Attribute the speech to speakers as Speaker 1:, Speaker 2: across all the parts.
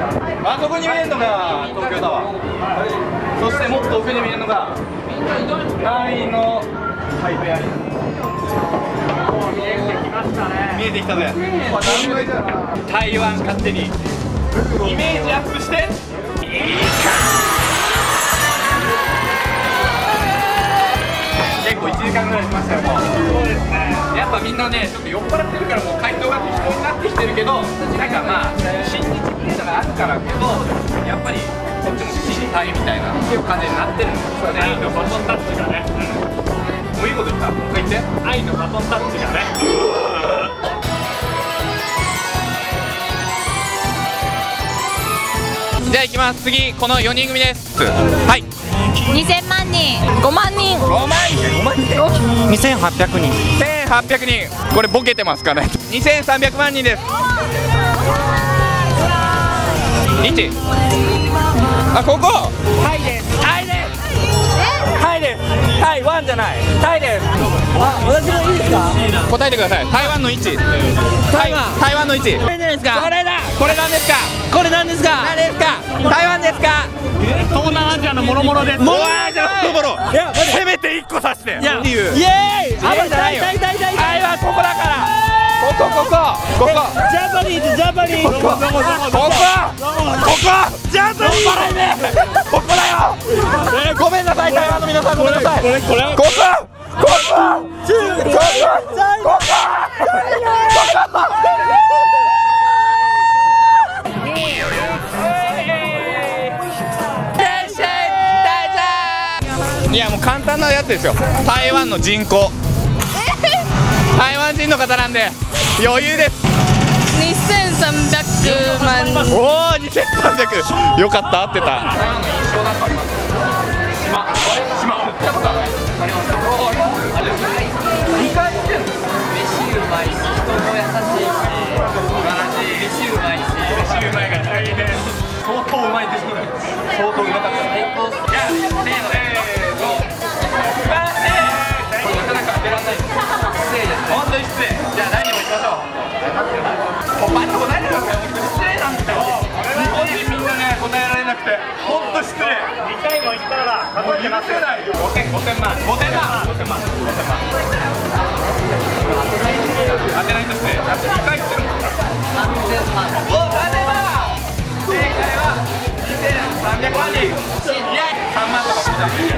Speaker 1: あそこに見えるのが東京タワー。そしてもっと奥に見えるのがタイの台北アリー。ナ見えてきましたね。見えてきたぜ台湾勝手にイメージアップして。結構1時間ぐらいしましたよもう。そうですね。やっぱみんなねちょっと酔っ払ってるからもう回答が適当になってきてるけどなんかまあ新日があるからけどやっぱりこっちも新体みたいな感じになってる。んですよね。愛のバトンタッチがね、うん、もういいこと言ったもう一回言って愛のバトンタッチがね。じゃあ行きます次この4人組ですはい
Speaker 2: 2000万人5万人
Speaker 1: 5万人5万人
Speaker 3: 2800人
Speaker 1: 1800人これボケてますかね。2300万人です1あここ。
Speaker 3: タイです。タイです。タイです。タイワンじゃないタイです。あ私もいいです。か
Speaker 1: 答えてください台湾の位置台湾台湾の位置
Speaker 3: これじゃないです。か
Speaker 1: これだこれなんです。か
Speaker 3: これなんです。か
Speaker 1: 何です。か台湾です。か
Speaker 3: 東南アジアのもろもろです。
Speaker 1: もうじゃあボロボロ
Speaker 3: いや
Speaker 1: せめて1個刺して
Speaker 3: いや
Speaker 1: っていう
Speaker 3: イエーイ
Speaker 1: あじゃないよ台湾ここだからここここここ。
Speaker 3: ジャパニーズジャパニーズ
Speaker 1: ここ。ここここ。ジャンプにここだよ。ごめんなさい台湾の皆さんごめんなさい。
Speaker 3: これこれ
Speaker 1: ここここ。ここ。こいやもう簡単なやつですよ台湾の人口台湾人の方なんで余裕です。
Speaker 2: 2300万。人
Speaker 1: おお2300よかった合ってた2回も言ったら数えてますよ5000 5000万5点万5点万当てないと失礼だって2回言ってるもんお勝てば正解は2300万人3万とか答えてるそ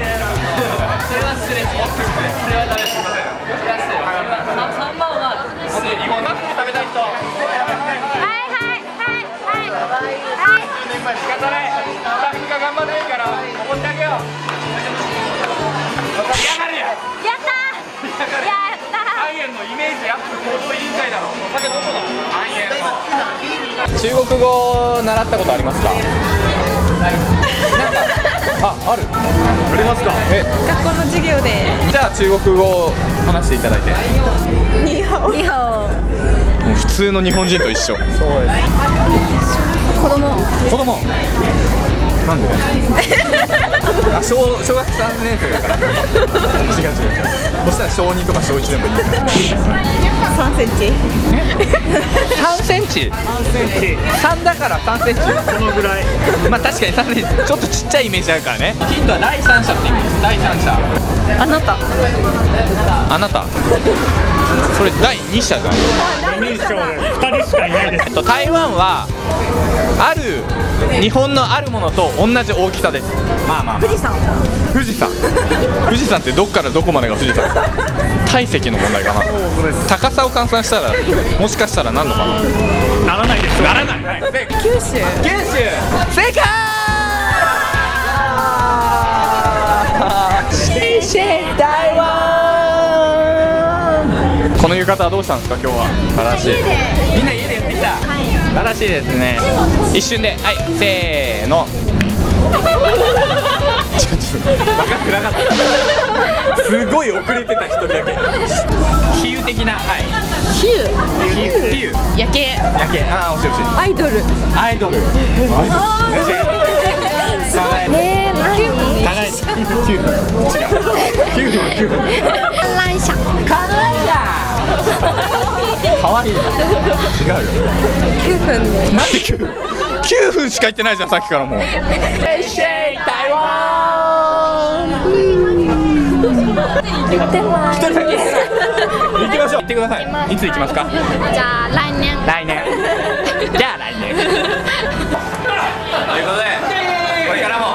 Speaker 1: 中国語習ったことありますか？あ、ある？ありますか？え？
Speaker 2: 学校の授業で。
Speaker 1: じゃあ中国語を話していただいて。
Speaker 2: ニハオニハ
Speaker 1: もう普通の日本人と一緒。そうです。
Speaker 2: オ子供。
Speaker 1: 子供。なんで？あ小小学3年生だから。違う違う違う。そしたら小2とか小1でもいい
Speaker 2: 3
Speaker 1: 3だから3センチ。このぐらいまあ確かに3センチ。ちょっとちっちゃいイメージあるからね。ヒントは第三者って意味です第三者。
Speaker 2: あなた。
Speaker 1: あなた。それ第2者じゃん
Speaker 3: 2人しかいないです。
Speaker 1: えっと台湾はある日本のあるものと同じ大きさです。まあまあ、まあ、
Speaker 2: 富士山。
Speaker 1: 富士山。富士山ってどっからどこまでが富士山？体積の問題かな。高さを換算したらもしかしたら何のかな？
Speaker 3: ならないです。
Speaker 1: ならない、
Speaker 2: 九州。
Speaker 1: 九州。正解この浴衣はどうしたんですか今日は。正しい。みんな家でやってきた。正しいですね。一瞬で。はいせーの。ちょっと分かってなかった。すごい遅れてた一人だけ。比喩的な。はい。
Speaker 2: 九
Speaker 1: 比喩。比喩。
Speaker 2: 夜景。
Speaker 1: やけああ惜しい惜しい。
Speaker 2: アイドル。
Speaker 1: アイドル。
Speaker 2: えー、何
Speaker 1: 長い9分違う。9分9分可愛いな。違うよ。
Speaker 2: 9分で
Speaker 1: なんで9分9分しか言ってないじゃんさっきからもう。
Speaker 3: 台湾
Speaker 2: 言ってま
Speaker 1: 一人だけ行きましょう行ってください。いつ行きますか？
Speaker 2: じゃあ来年
Speaker 3: 来年。じゃあ来年。
Speaker 1: ということでこれからも。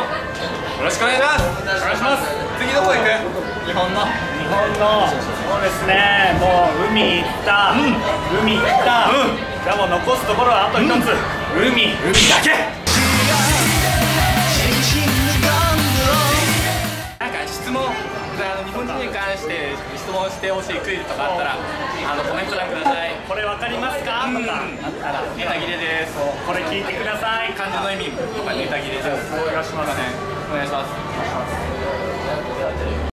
Speaker 1: よろしくお願いします。お願いします。次どこ行く？日本の
Speaker 4: 日本のそうですねもう海行った、海行った、じゃあもう残すところはあと一つ、海
Speaker 1: 海だけ。なんか質問あの日本人に関して質問してほしいクイズとかあったらあのコメント欄ください。
Speaker 4: これわかりますか、とかあったら。
Speaker 1: ネタ切れです。
Speaker 4: これ聞いてください。
Speaker 1: 漢字の意味とかネタ切れです。お願いします。ねお願いします